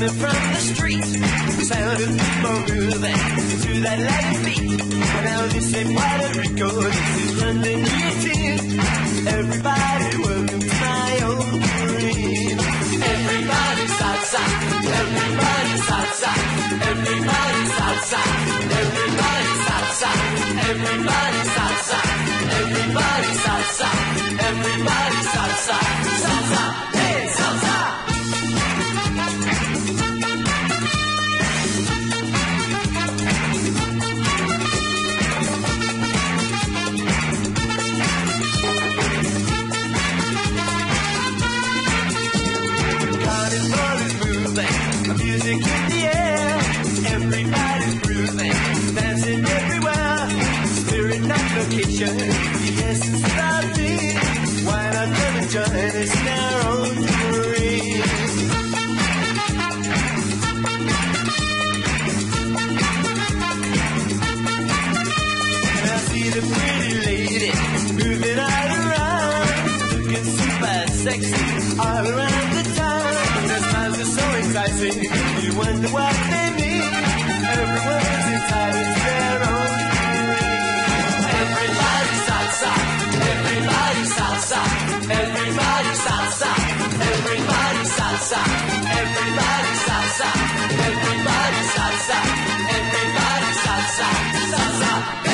coming from the street. The sound of people moving to that Latin beat. And now this ain't Puerto Rico, this is London Guillotine. Everybody, welcome to my old dream. Everybody salsa, everybody salsa, everybody salsa, everybody our. Why not come and join us in our own dream? And I see the pretty lady moving all around, looking super sexy all around the town. So you wonder what they everybody salsa, everybody salsa, everybody salsa, everybody salsa, everybody salsa, salsa.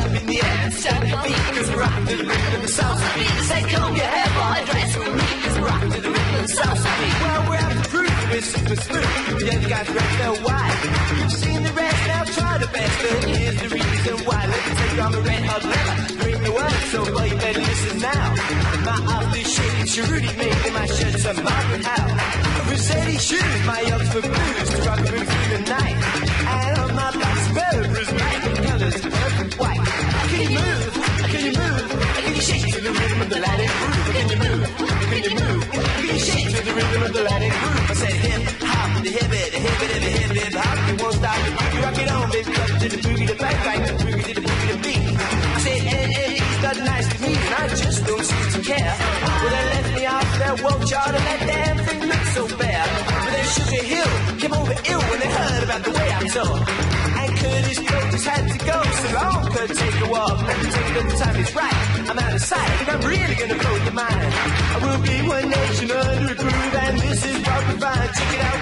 up in the air and stand beat Cause we're rocking to the rhythm of the salsa beat Say comb your hair while I dress for me Cause we're rocking to the rhythm of the salsa beat Well, we're out to prove we're super smooth The other guys rest so why You've seen the rest, now try the best But here's the reason why Let me take you on a red hot leather Bring the word, so well you better listen now My after shit, it's your Rudy making my shirts a Margaret Howe Rosetti shoes, my Oxford blues To rock a through the night And on my last better Bruce I just don't seem to care. Well, they left me off their walk chart, and that damn thing looked so bad. But then Sugar Hill came over ill when they heard about the way I'm talk. And Curtis just had to go so long, could take a walk. Let me take the time is right. I'm out of sight, and I'm really gonna blow your mind. I will be one nation under a groove, and this is what we find. Check it out,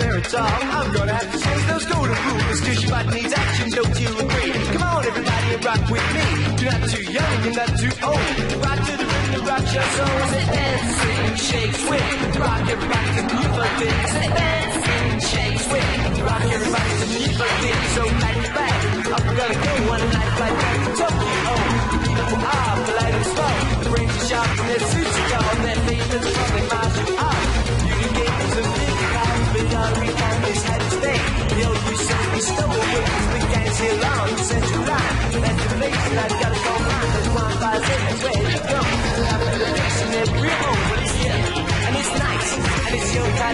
at all. I'm gonna have to change those golden rules, cause your body needs action, don't you agree? Come on, everybody, and rock with me. You're not too young, you're not too old. Rock to the rhythm, rock your soul. Say dance, sing, shake, swing. Rock everybody to the like this. Say dance, sing, shake, swing. Rock everybody to the like this. So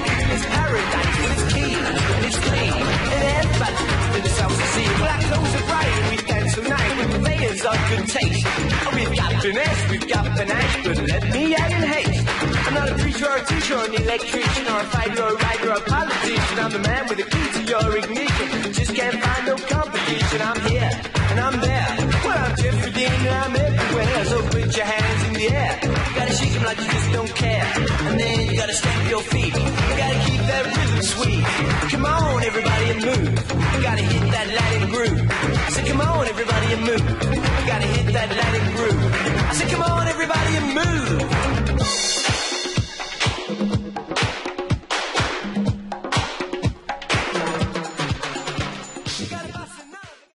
it's your it's paradise, it's clean, it's clean. And everybody in the south to see. Black clothes are bright, we dance tonight with players of good taste. Oh, we've got finesse, we've got finesse, but let me add in haste. I'm not a preacher or a teacher or an electrician or a fighter or a writer or a politician. I'm the man with the key to your ignition. Just can't find no competition. I'm here and I'm there. Well, I'm Geoffrey Deane and I'm everywhere. So put your hands in the air. You gotta shake them like you just don't care. And then you gotta stamp your feet. Come on, everybody, and move. You gotta hit that Latin groove. I said, come on, everybody, and move. You gotta hit that Latin groove. I said, come on, everybody, and move.